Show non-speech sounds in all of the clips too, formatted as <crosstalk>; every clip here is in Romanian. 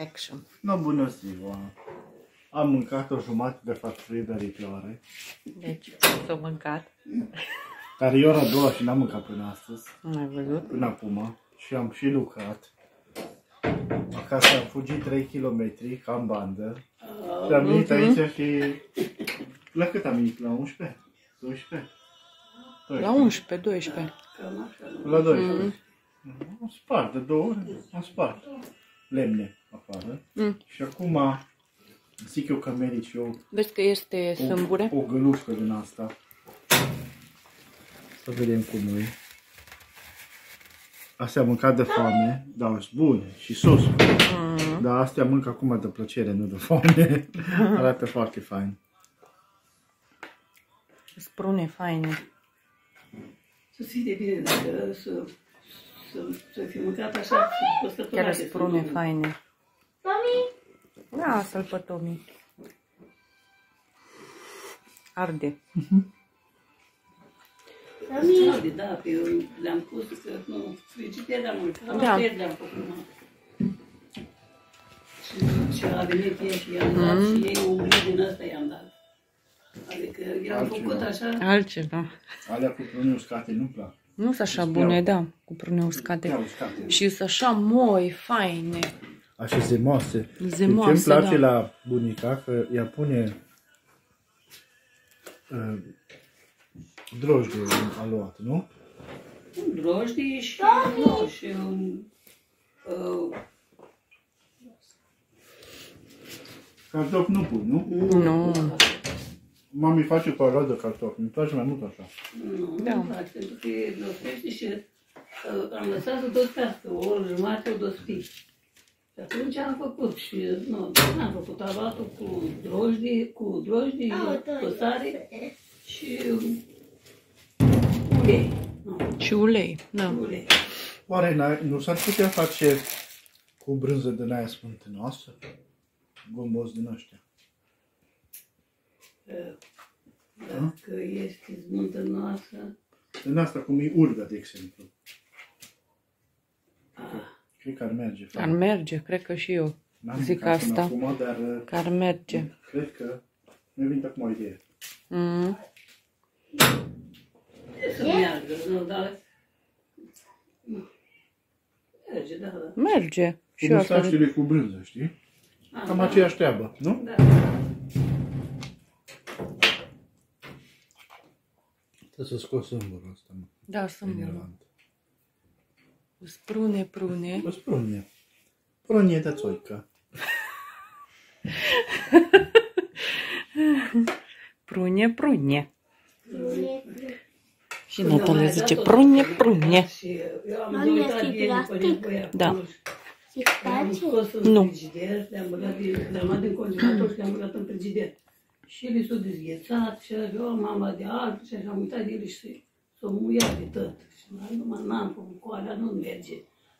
Action. No, bună ziua! Am mâncat o jumătate de farfurie de ricioare, Deci, s-a mâncat. care e ora a doua și n-am mâncat până astăzi, Nu ai văzut? până acum, și am și lucrat. Acasă am fugit 3 km ca în bandă și am venit aici și... La cât am venit? La 11? 12? La 11, 12. La 12. Am spart de două ori, am spart lemne afară. Mm. Și acum zic eu că merit și eu Vezi că este sâmbure? o, o gălușcă din asta. Să vedem cum e. Astea am mâncat de foame, dar sunt bune și sos. Mm. Dar astea mânc acum de plăcere, nu de foame. <laughs> Arată foarte fain. Sprune faine. Să fii de bine dacă să, să, să fi mâncat așa, să poți să Chiar sprune faine. Mami, Lasă-l pe Tomi. Arde. Mami. Da, pe eu le-am pus că nu, frigider am mâncat, Da. da. le-am făcut. mă. Și, și a venit ea și i-am dat Mhm. și ei un blit din ăsta i-am dat. Adică i-am Altceva. făcut așa, Altceva. Alea cu prune uscate nu-mi plac. Nu sunt așa Îți bune, plac. da, cu prune uscate. Prea uscate. Și sunt așa moi, faine. Așa zemoase. Zemoase, Ce-mi place da. la bunica, că ea pune uh, drojdie în aluat, nu? un drojdie și, nu, și un, uh, Cartofi nu pun, nu? Nu. Mami face cu aluat de cartofi. Îmi place mai mult așa. nu, Da. nu place, pentru că e dostește și uh, am lăsat să dospească, o oră jumătate o dospi. Și atunci am făcut și, nu, am făcut aluatul cu drojdie, cu drojdie, cu sare și ulei. Nu, Și ulei, da. ulei. Oare n-ai- nu s-ar putea face cu brânză din aia smântânoasă? Gombos din ăștia. Dacă este smântânoasă, Din asta cum e urga, de exemplu. ah, Cred că ar merge. Ar merge, cred că și eu. N-am zic mâncat până asta. Acum, dar uh, Că ar merge. cred că mi-a venit acum o idee. Mm. să meargă, nu, dar... Merge, da, da. Merge. Cu Și eu asta mustaștele cu brânză, știi? Ah, Cam da. aceeași treabă, nu? Da. Trebuie să scos sâmburul ăsta, mă. Da, sâmbure. Enervant. Sprune, prune. Vă spun eu. Pronie de țoică. Prune, prune. Și Când am Natalia mai zice dat-o prune, să- prune. Și eu am Mami, uitat asta e bine pe plastic? nevoia. Da. Nu știu. Și Le-am place? scos în Nu. frigider, le-am băgat din, le-am luat din congelator și le-am băgat în frigider. Și ele s-au dezghețat și eu mama de altă și așa am uitat de ele și s-au muiat de tot. Și n- numai n-am făcut cu alea, nu merge.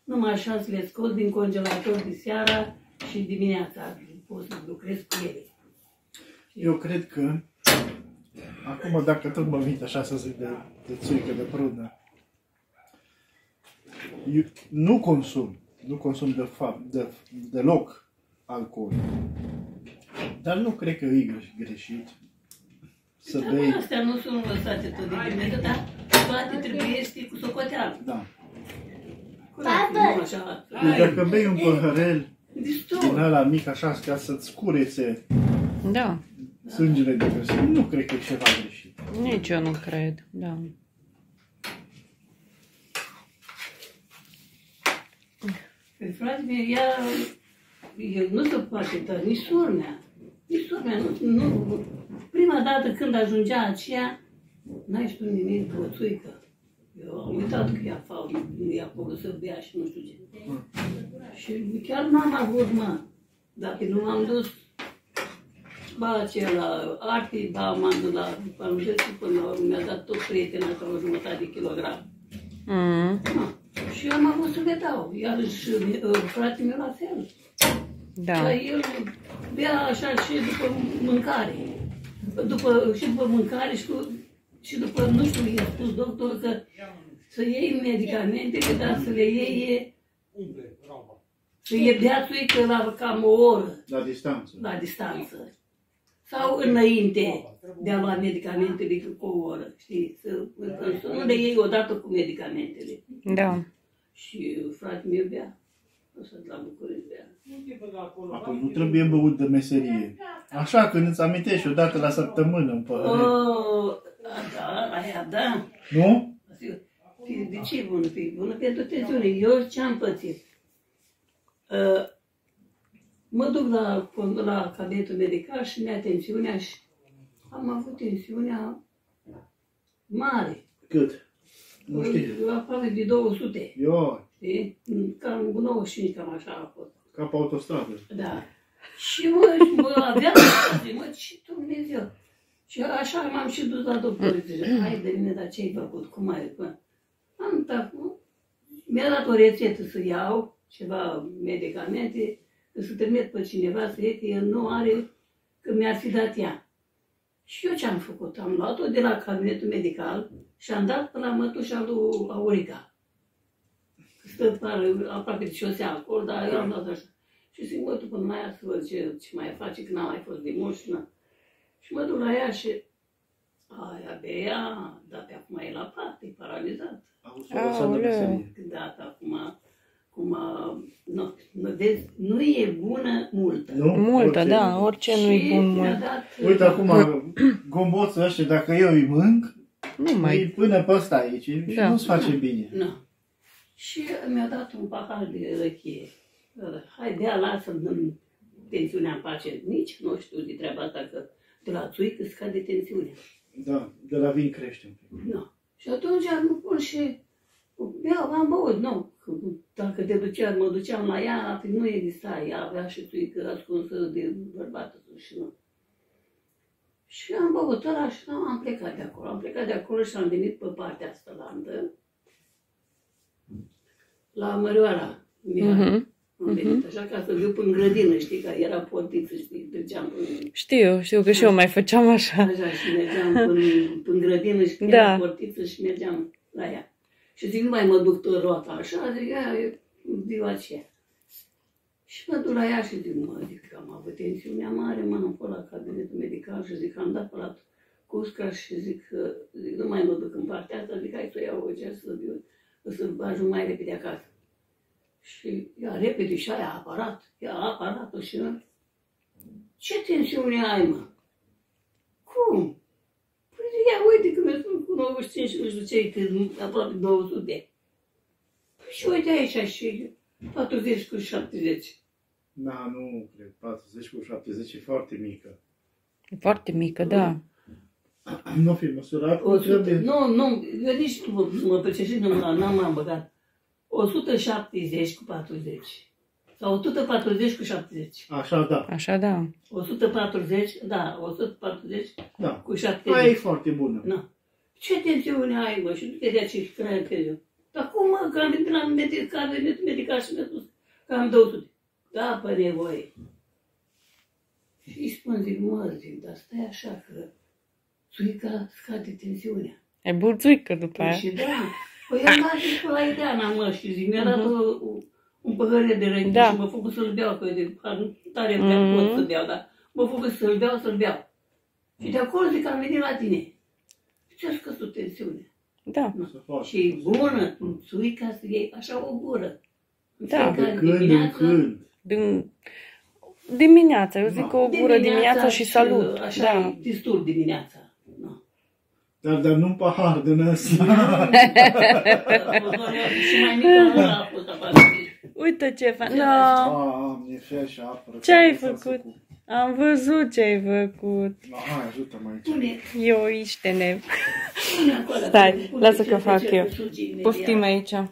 Numai așa să le scot din congelator de seara și dimineața pot să lucrez cu ele. Eu cred că acum dacă tot mă vin așa să zic de, de țuică, de prună, eu nu consum, nu consum de fapt, de, deloc alcool. Dar nu cred că e greș- greșit să Acum bei, astea nu sunt lăsate tot de bine, dar toate trebuie să cu socoteală. da. Curat, nu așa. Deci dacă bei un păhărel din Destul. ăla mic așa ca să-ți curețe Da, sângele de găsit, nu cred că e ceva greșit. nici eu nu cred. Da. Păi, frate meu, ea, el nu se poate da, nici surmea. Nici surmea, nu, nu. Prima dată când ajungea aceea, n-ai știut nimic cu o țuică. Eu am uitat că ea fac, nu e acolo să bea și nu știu ce. Și chiar n-am avut, mă. Dacă nu m-am dus, ba ce la arti, ba m-am dus la, am dus și până la urmă mi-a dat tot prietena ca o jumătate de kilogram. Mm. Da. Și eu am avut să le dau. Iarăși uh, fratele meu la fel. Da. Dar el bea așa și după mâncare. După, și după mâncare și, cu, și după, nu știu, i-a spus doctorul că să iei medicamente, că dar să le iei e bea țuică la cam o oră La distanță. la distanță. Sau înainte de a lua medicamentele cu o oră, știi? Să, să nu le iei odată cu medicamentele. Da. Și fratele meu bea. O să la București bea. Apoi nu trebuie băut de meserie. Așa, când îți amintești o dată la săptămână în păhăret. Oh, da, aia da. Nu? De, de ce e bună? E bună pentru tensiune. Eu ce am pățit? Uh, mă duc la, la cabinetul medical și mi-a tensiunea și am avut tensiunea mare. Cât? Nu știu. Aproape de 200. Eu, Știi? Cam 95, cam așa a fost. ca pe autostradă. Da. Și mă, mă aveam, mă, și Dumnezeu. Și așa m-am și dus la doctor. Zice, hai de mine, dar ce-ai făcut? Cum ai? Cum? Am dat, mi-a dat o rețetă să iau ceva medicamente, că să trimit pe cineva să iei, că el nu are, că mi-ar fi dat ea. Și eu ce am făcut? Am luat-o de la cabinetul medical și am dat până la mătușa lui Aurica. Stă pare, aproape de șosea acolo, dar eu am dat așa. Și zic, mă, tu până la ea să văd ce, ce mai face, că n-am mai fost de mult și, na. și mă duc la ea și aia bea, dar pe acum e la pat, e paralizat. Auzi, o lăsat de Aoleu. meserie. Da, pe acum, cum, nu, nu, vezi, nu e bună multă. Nu? Multă, Orice. da, orice nu-i Și bun mi-a mult. dat, Uite acum, gomboții ăștia, dacă eu îi mânc, Nu îi mai... până pe ăsta aici și Da. nu-ți face bine. Nu. Și mi-a dat un pahar de răchie. Hai, bea, lasă în tensiunea în pace. Nici nu știu de treaba asta, că de la țuică scade tensiunea. Da, de la vin crește un pic. Nu. Și atunci am pus și beau, am băut, nu. Că Dacă te duceam, mă duceam la ea, păi nu exista, ea avea și țuică ascunsă de bărbatul și nu. Și am băut ăla și am plecat de acolo. Am plecat de acolo și am venit pe partea asta landă, la Mărioara, Mihai. Mhm. Am venit așa ca să viu până grădină, știi, că era portiță, știi, treceam până... Știu, știu că și eu mai făceam așa. Așa, și mergeam până, până grădină și când Da. era portiță și mergeam la ea. Și zic, nu mai mă duc tot roata așa, zic, ea e ziua aceea. Și mă duc la ea și zic, mă, zic că am avut tensiunea mare, mă, am fost la cabinetul medical și zic, am dat pe la cusca și zic, că- zic, nu mai mă duc în partea asta, zic, hai să o iau o geam să, să ajung mai repede acasă. Și ea repede și aia aparat, ia aparatul și eu, ce tensiune ai, mă? Cum? Păi ia uite că mi-a spus cu 95 și nu știu ce, că aproape 200. Păi și uite aici și 40 cu 70. Da, nu cred. 40 cu 70 e foarte mică. E foarte mică, da. Nu fi măsurat cum 100, trebuie. nu, nu, eu nici nu mă, mă preceșit, nu m-am n-am m-am băgat. 170 cu 40. Sau 140 cu 70. Așa, da. Așa, da. 140, da, 140 Da. cu 70. Aia e foarte bună. Nu. Ce tensiune ai, mă? Și nu te dea ce cred că eu. Dar cum, mă, că am venit la medical, am venit medical și mi-a spus că am 200. Da, pe nevoie. Și îi spun, zic, mă, zic, dar stai așa că țuica scade tensiunea. E burțuică după Păi aia. și da, păi am dat zic, pe la Ideana, mă, și zic, mi-a dat o, un păhăret de răchie Da. și mă făcut să-l beau, că de, tare prea Mhm. pot să beau, dar mă făcut să-l beau, să-l beau. Și de acolo zic, am venit la tine. Ce-a scăzut tensiunea? Da. Să fac. Și e bună, țuica să iei așa o gură. În Da. De fiecare când în dimineață, când. Din... Dimineața, eu zic Da. că o gură dimineața și salut. Așa Da. e destul dimineața. Da. Dar, dar nu un pahar din ăsta. și mai mică nu a fost afară. Uite ce fain. Ce No. Ah, mi-e fel și apă. Ce ai făcut? Am văzut ce ai făcut. No, hai, ajută-mă aici. Pune, Eu iște-ne. pune acolo. Stai, pune lasă ce că te fac cer eu. cu sugi imediat. Poftim aici. Da.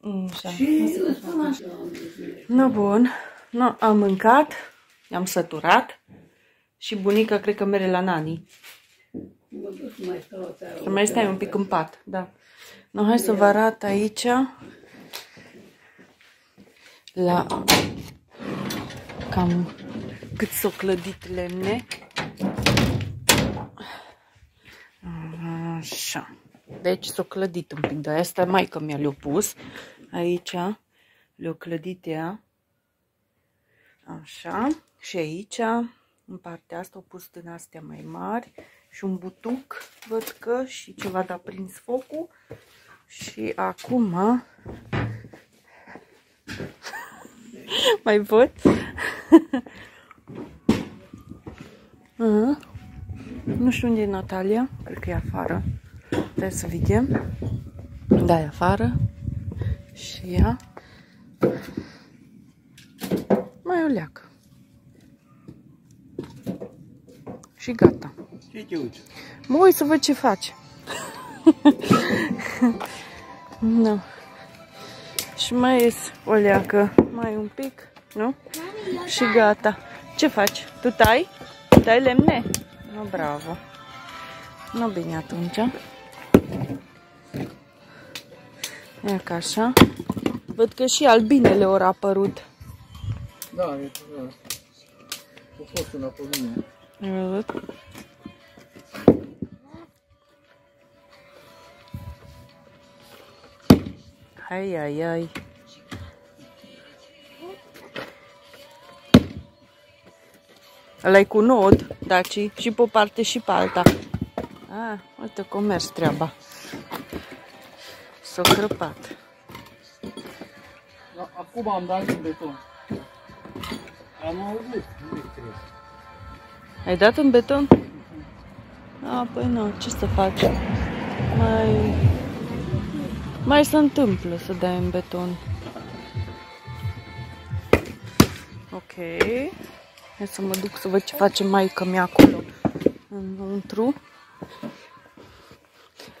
Mm, Așa. Și îți spun așa. No, bun. No, am mâncat, am săturat și bunica cred că mere la nani. Mă duc să mai stau o seară. Să mai stai un pic în pat, da. No, hai să vă arăt aici la cam cât s-o clădit lemne. Așa. Deci s-o clădit un pic de asta, mai că mi-a le-o pus aici. le-o clădit ea. Așa. Și aici, în partea asta, au pus din astea mai mari și un butuc, văd că, și ceva de prins focul. Și acum... <laughs> mai pot? uh, <laughs> nu știu unde e Natalia, cred că e afară. Trebuie să vedem. Da, e afară. Și ea. Mai o leacă. Și gata. Ce te uiți? Mă uit să văd ce faci. <laughs> nu. Și mai ies o leacă. Mai un pic, nu? Și gata. Ce faci? Tu tai? Tai lemne? Nu, bravo. Nu bine atunci. E ca așa. Văd că și albinele au apărut. Da, e da. A fost una pe mine. Ai văzut? Hai, ai, ai. ăla cu nod, daci, și pe o parte și pe alta. Ah, uite cum mers treaba. S-a crăpat. Da, acum am dat în beton. Am auzit. Ai dat în beton? A, păi nu, ce să faci? Mai... Mai se întâmplă să dai în beton. Ok. Hai să mă duc să văd ce face maica mea acolo. Înăuntru.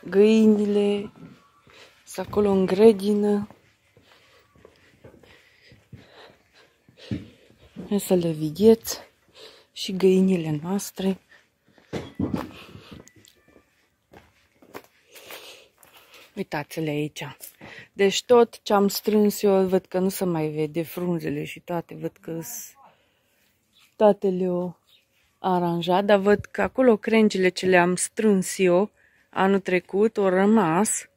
Găinile. Sunt acolo în grădină. Hai să le vedeți și găinile noastre. Uitați-le aici. Deci tot ce am strâns eu, văd că nu se mai vede frunzele și toate, văd că toate le-au aranjat, dar văd că acolo crengile ce le-am strâns eu anul trecut au rămas.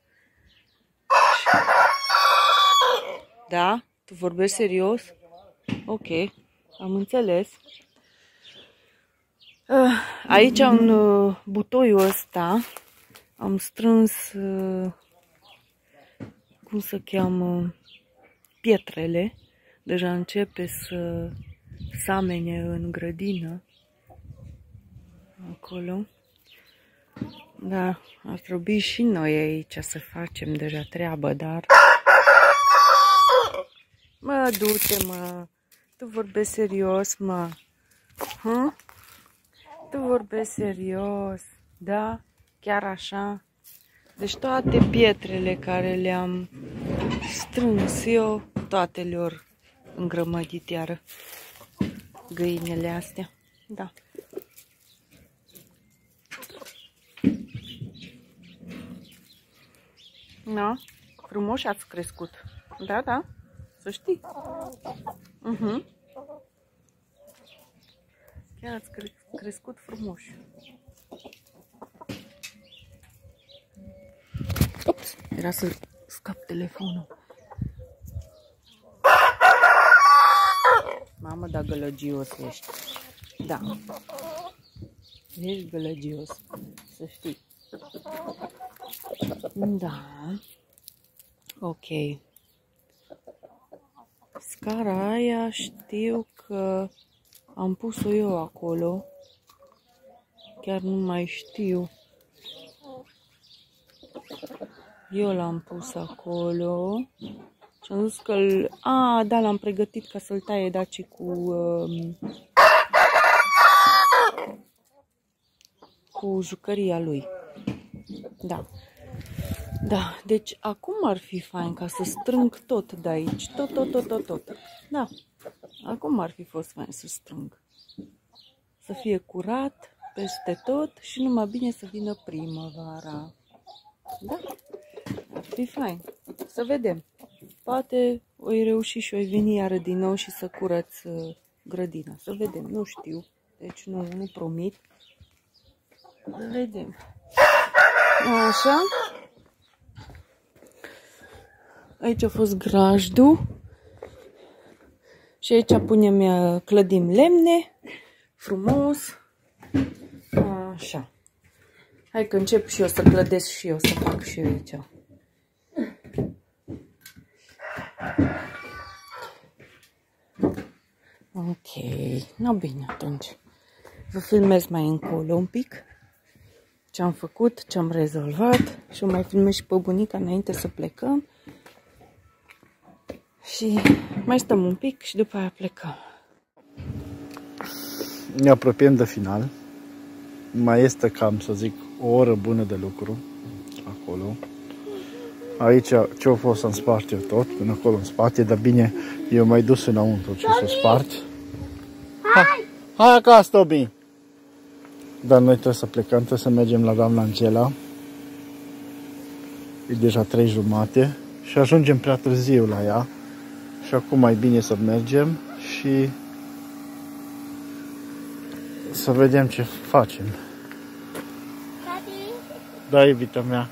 Da? Tu vorbești serios? Ok, am înțeles. Ah, aici, în uh, butoiul ăsta, am strâns, uh, cum să cheamă, pietrele. Deja începe să samene în grădină. Acolo. Da, ar trebui și noi aici să facem deja treabă, dar... Mă, du-te, mă. Tu vorbești serios, mă. Hm? Tu vorbești serios, da? Chiar așa? Deci toate pietrele care le-am strâns eu, toate le-au îngrămădit iară găinile astea. Da. Da, frumos ați crescut. Da, da, să știi. Uh mhm. -huh. Chiar ați cre crescut frumos. Ups, era să scap telefonul. Mamă, dar gălăgios ești. Da. Ești gălăgios, să știi. Da. Ok. Scara aia știu că am pus-o eu acolo. Chiar nu mai știu. Eu l-am pus acolo. Și am zis că -l... A, da, l-am pregătit ca să-l taie daci cu... Uh, cu jucăria lui. Da. Da, deci acum ar fi fain ca să strâng tot de aici. Tot, tot, tot, tot, tot. Da. Acum ar fi fost fain să strâng. Să fie curat peste tot și numai bine să vină primăvara. Da? Ar fi fain. Să vedem. Poate oi reuși și oi veni iară din nou și să curăț uh, grădina. Să vedem. Nu știu. Deci nu, nu promit. Să vedem. Așa. Aici a fost grajdul Și aici punem, uh, clădim lemne, frumos. Așa. Hai că încep și eu să clădesc și eu, să fac și eu aici. Ok, no bine atunci. Vă filmez mai încolo un pic ce am făcut, ce am rezolvat și o mai filmez și pe bunica înainte să plecăm. Și mai stăm un pic și după aia plecăm. Ne apropiem de final. Mai este cam, să zic, o oră bună de lucru acolo. Aici ce-a fost să-mi spart eu tot, până acolo în spate, dar bine, eu mai dus înăuntru ce să spart. Hai! Hai acasă, Tobi! Dar noi trebuie să plecăm, trebuie să mergem la doamna Angela. E deja trei jumate și ajungem prea târziu la ea. Și acum mai bine să mergem și să vedem ce facem. Da, iubita mea.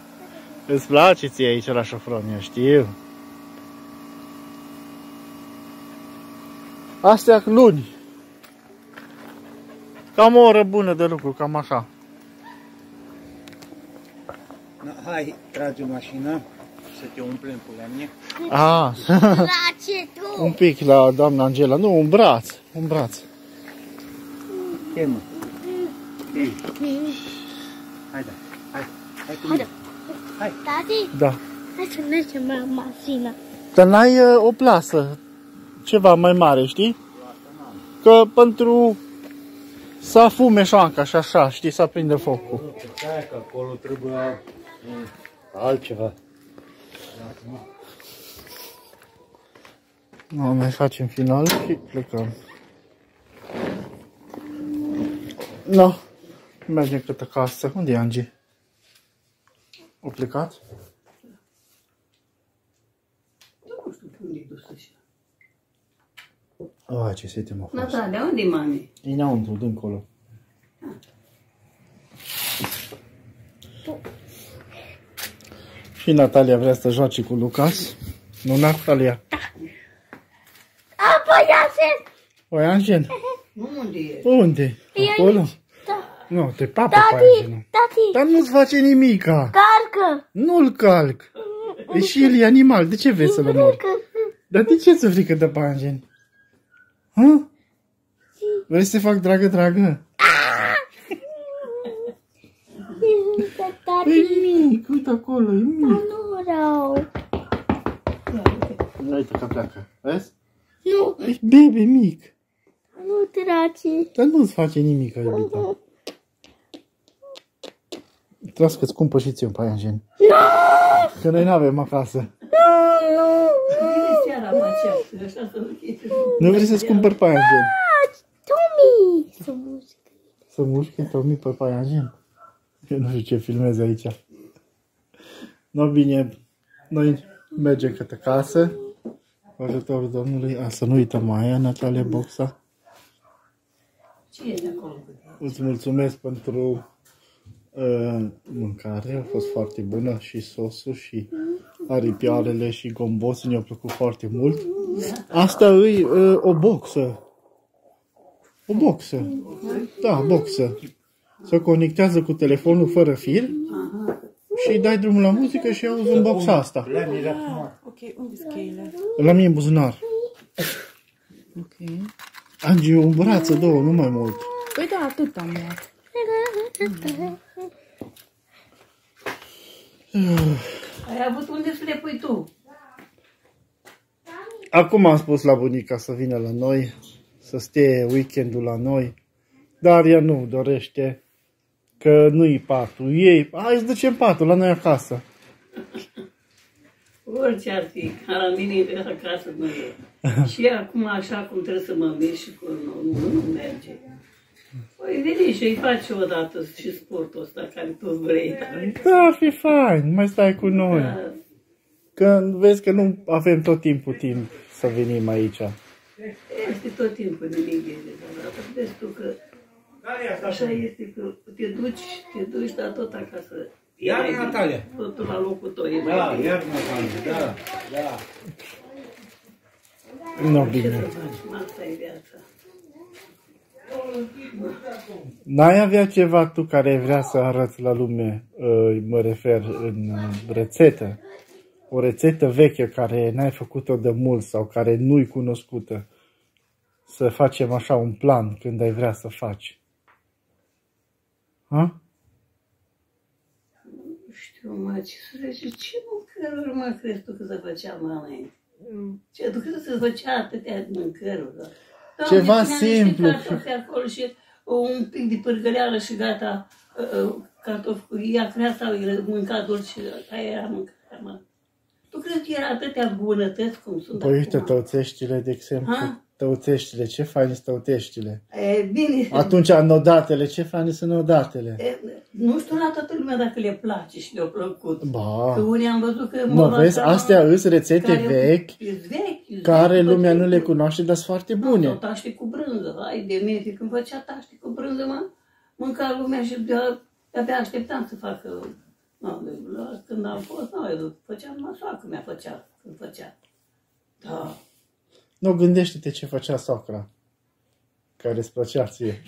Îți place ție aici la șofronie, știu. Astea luni. Cam o oră bună de lucru, cam așa. Hai, trage mașina să te umplem cu lemne. Ah, Place tu! un pic la doamna Angela. Nu, un braț, un braț. Chemă. Ei, hai da, hai, hai cu mine. Tati, Da. hai să mergem la mașină. Dar n-ai uh, o plasă ceva mai mare, știi? Că pentru să afume șoanca și așa, știi, să aprinde focul. Stai că acolo trebuie mm, altceva. Nu, mai facem final și plecăm. No, mergem cât acasă. Unde e Angie? O plecat? Nu știu pe unde e dus așa. Oh, ce sete m-a fost. Natalia, unde e mami? E înăuntru, dincolo. Și Natalia vrea să joace cu Lucas. Nu, Natalia? Apoi așa! O Angen. Nu unde e? Unde? Acolo? Da. Nu, te papă pe Tati, Angen. tati, Dar nu-ți face nimica. Calcă! Nu-l calc. E și el e animal. De ce vrei să-l omori? Dar de ce ți-e frică de Pangen? Hă? Vrei să te fac dragă, dragă? Tati, E mic, uite acolo, e mic. nu vreau. Uite că pleacă, vezi? Nu, E bebe mic. nu trage. Dar nu-ți face nimic, iubita. Trebuie să-ți cumpăr și ție un paianjen. Că noi n-avem acasă. Vine seara mă aceea, așa să nu fie. Nu vrei să-ți cumpăr paianjen? Tomi! Să muzică. Să mușchi Tomi pe paianjen? Eu nu știu ce filmez aici. No, bine, noi mergem către casă. Cu ajutorul Domnului. A, să nu uităm Maia, Natalia Boxa. Ce e de acolo? cu tine? Îți mulțumesc pentru uh, mâncare, a fost foarte bună și sosul și aripioarele și gomboții ne-au plăcut foarte mult. Asta e uh, o boxă. O boxă. Da, boxă. Se conectează cu telefonul fără fir și dai drumul la muzică și auzi în boxa asta. Lemnele acum. Ok, unde sunt cheile? La mine în buzunar. Ok. Angi, un brață, două, nu mai mult. Păi da, atât am luat. Ai avut unde să le pui tu? Acum am spus la bunica să vină la noi, să stea weekendul la noi, dar ea nu dorește, că nu-i patul. Ei, hai să ducem patul la noi acasă. Orice ar fi, ca la mine acasă nu <laughs> e. Și acum așa cum trebuie să mă mișc și cu nu, nu, nu merge. Păi veni și îi faci odată și sportul ăsta care tu vrei. Dar, Da, ar fi fain, mai stai cu noi. da, Că vezi că nu avem tot timpul timp să venim aici. este tot timpul nimic de dar vezi tu că așa este că te duci, te duci, dar tot acasă. E Iar mai bine. Natalia. Totul la locul tău e mai Da, bine. iar Natalia, da, da. Nu, Ce să bine. facem? Asta e viața. N-ai avea ceva tu care ai vrea să arăți la lume, uh, mă refer în uh, rețetă? O rețetă veche care n-ai făcut-o de mult sau care nu-i cunoscută? Să facem așa un plan când ai vrea să faci. Ha? Nu știu, mă, ce să zice, ce mâncăruri, mă, crezi tu că se făcea, mă, înainte? Ce, tu crezi că se făcea atâtea mâncăruri, da? Doamne, Ceva punea niște simplu. cartofi acolo și un pic de pârgăleală și gata, uh, uh, cartofi cu ea crea sau îi mânca dulce, aia era mâncarea, mă. Tu crezi că era atâtea bunătăți cum sunt Păi uite, acum? tăuțeștile, de exemplu. Ha? Tăuțeștile, ce fain sunt tăuțeștile. E, bine, Atunci, nodatele, ce faine sunt nodatele. e, nu știu la toată lumea dacă le place și le-a plăcut. Că Ba, unii am văzut că... nu, vezi, astea îs rețete care- vechi Îs vechi, îs care vechi, lumea nu făcut- le cunoaște, dar sunt foarte Nu, bune. sau taște cu brânză. Hai de mine, când făcea taște cu brânză, mă, mânca lumea și de abia așteptam să facă. Nu, de, la, când am fost, nu, eu făceam masa că mi-a făcea, când făcea. Da. Nu, gândește-te ce făcea socra, care îți plăcea ție.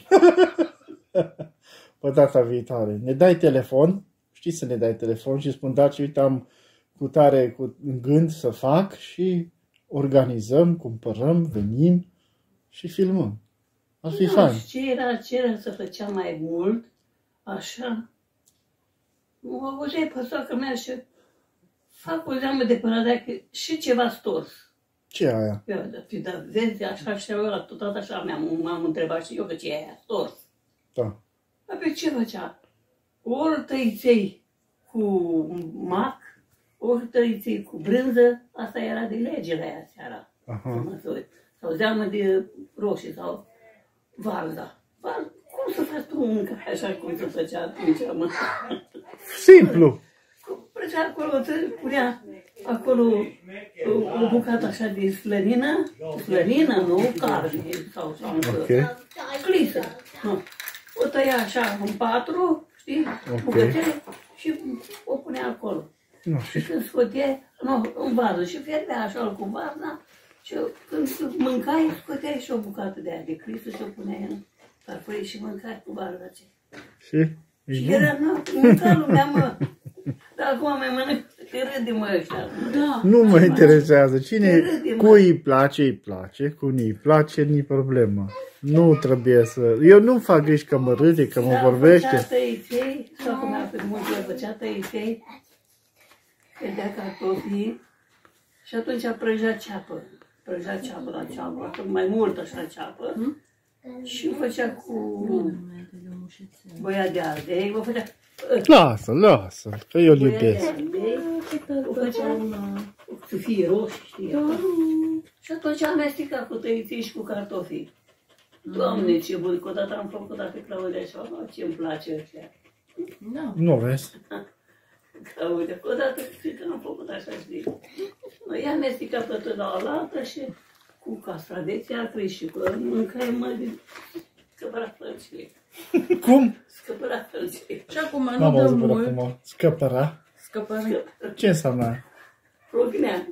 <laughs> Pe data viitoare. Ne dai telefon, știi să ne dai telefon și spun, da, ce uite, am cu tare cu în gând să fac și organizăm, cumpărăm, venim și filmăm. Ar fi Nu, fain. și ce era, ce era să făcea mai mult, așa, mă auzeai pe soacră mea și fac o zeamă de până și ceva stors. Ce e aia? Eu, da, fi, da, vezi, așa și eu, la tot așa m-am, m-am întrebat și eu că ce e aia, stors. Da. Dar pe ce făcea? Ori tăiței cu mac, ori tăiței cu brânză, asta era de lege la ea seara. Aha. Mă să uit. Sau zeamă de roșii sau varza. Var, cum să faci tu mâncare așa cum se făcea atunci, mă? Simplu. Cum Făcea acolo, să punea acolo o, o bucată așa de slănină, slănină, nu carne sau, sau Ok. clisă. Nu. O tăia așa în patru, știi, Ok. bucățele și o punea acolo. Nu, Și și când scotea, nu, în vază și fierbea așa cu varna și când mâncai, scoteai și o bucată de aia de clisă și o puneai în farfurie și mâncai cu varna aceea. și e Și bun. era, nu, mânca lumea, mă. Dar acum mai mănânc, că râde, mă, ăștia. Da. Nu mă interesează. Cine, Râde, mă. cui îi place, îi place. Cu nu îi place, nu problemă. Nu trebuie să... Eu nu fac griji că mă râde, că mă Da, vorbește. Făcea tăiței, sau cum a făcut mult, el făcea tăiței, cădea cartofii și atunci prăjea ceapă. Prăjea ceapă la ceapă, atât mai mult așa ceapă. Și o făcea cu boia de ardei, o făcea Lasă, lasă, că eu îl boia de iubesc. Ardei, o făcea să fie roșii, știi? Și atunci amesteca cu tăiței și cu cartofii. Doamne, ce bun, că odată am făcut dacă Claudia și am ce îmi place ăștia. Da. Nu vezi? Claudia, <laughs> că odată știi că am făcut așa, știi. Noi i-am amestecat pe tot la oaltă și cu castraveți acri și cu mâncai mă din scăpărat fălcile. Cum? Scăpărat fălcile. Și acum nu N-am dă auzit până mult. acum. Scăpăra? Scăpare. Ce înseamnă aia? Prognea.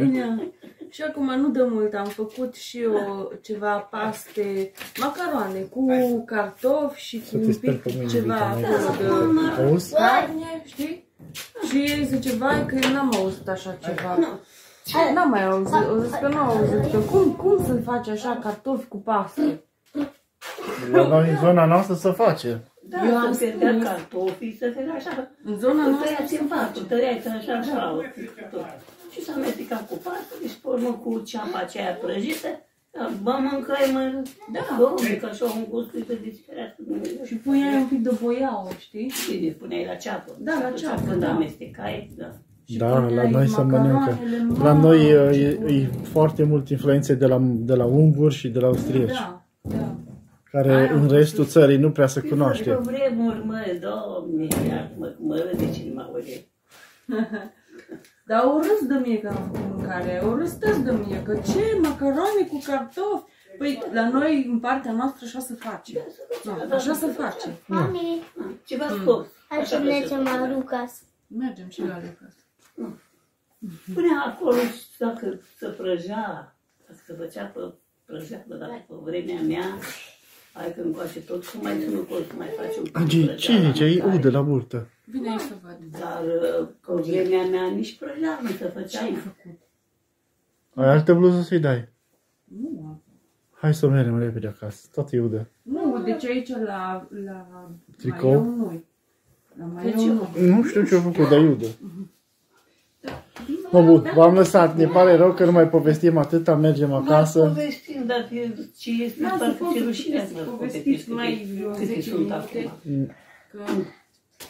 Bine. Și acum nu dă mult, am făcut și eu ceva paste, macaroane cu cartofi și cu Să te un sper pic pe mine, ceva Vita, acolo mai de Auzi? carne, știi? Și ei zice, vai că eu n-am auzit așa ceva. N-am mai auzit, o zis că n-am auzit, că cum, cum să faci așa cartofi cu paste? La noi în zona noastră se face. Da, Eu am să pierdea spus. cartofii, să fie așa. În zona Îl noastră tăiați în patru, tăiați așa, așa, tot. Și s-a amestecat cu patru, și pe urmă cu ceapa aceea prăjită, da, bă, mâncai, mă, da, domnule, că așa un gust uite de fereastră Dumnezeu. și puneai un pic de boiau, știi? Și le puneai la ceapă. Da, la Atunci ceapă, Când da. amestecai, da. Și Da, la puneai noi se mănâncă. macaroanele, La mamă, noi e, ce e, bun. e foarte mult influențe de la, de la unguri și de la austrieci, Da, da. Care Aia în am restul țării nu prea se Pe cunoaște. vremuri, mă, domne, acum mă râde cine mă aude. <laughs> Dar o râs de mie că am făcut mâncare, o râs tăți de mie, că ce, macaroni cu cartofi? Păi, la noi, în partea noastră, așa se face. Da, așa se face. Mami, Ceva scos. hai să mergem la Lucas. Mergem și la Lucas. Punea acolo și dacă se prăjea, Asta se făcea pe prăjeală, dar pe vremea mea, hai că încoace tot, cum mai nu poți să mai faci un Agi, ce e aici? E udă la burtă. Vine aici să văd. Dar uh, pe vremea mea nici prăjeală nu se făcea. Ce ai făcut? Ai altă bluză să-i dai. Nu am. Hai să mergem repede acasă. Tot e udă. Nu, deci aici la, la Tricou? maieu nu La maieu Deci eu- nu. Nu știu ce a făcut, dar e udă. Mă bun, v-am lăsat. Ne pare rău că nu mai povestim atâta. Mergem Mai acasă. povestim, dar e- ce este Lasă, parcă poți ce să rușine puteți să să vă povestiți povestiți mai câte- vreo câte 10 sunt minute. acum. Că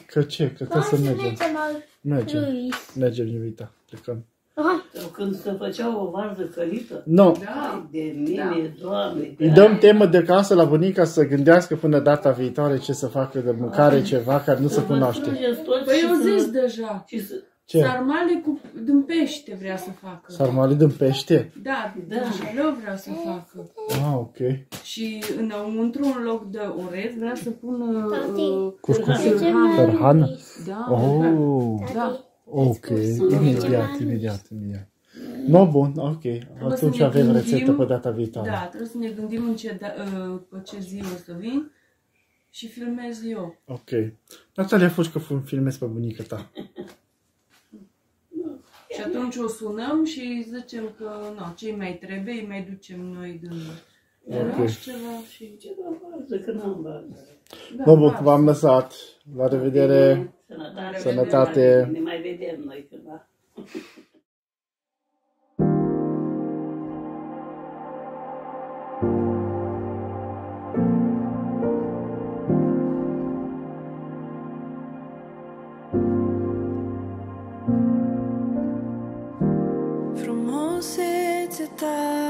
Că ce? Că trebuie să Hai să mergem. mergem al Mergem. Luis. Mergem, iubita. Plecăm. Aha, Sau când se făcea o varză călită, Nu. da, de mine, doamne, Îi dăm temă de casă la bunica să gândească până data viitoare ce să facă de mâncare, ceva care nu se să vă cunoaște. strângeți toți Păi și eu să- zis deja. și să... Ce? Sarmale cu din pește vrea să facă. Sarmale din pește? Da, Da. da. jaleu vrea să facă. Ah, ok. Și înăuntru, în loc de orez, vrea să pună... Tati. Uh, Cuscus. mergem la Tărhan? Luis. da, Oh, da. ok. Imediat, imediat, imediat. No, bun, ok. să Atunci ne avem gândim- rețetă pe data viitoare. Da, trebuie să ne gândim în ce, da, uh, pe ce zi o să vin și filmez eu. Ok. Natalia, fugi că f- filmez pe bunica ta. <laughs> Și atunci o sunăm și zicem că, nu, ce mai trebuie, îi mai ducem noi din Ok. oraș ceva și... Ce vă varză, că n-am varză. Da, No, bun, da. v-am lăsat. La revedere. Sănătate. Sănătate. Ne mai vedem noi cândva. stars